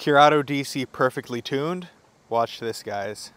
Curado DC perfectly tuned. Watch this, guys.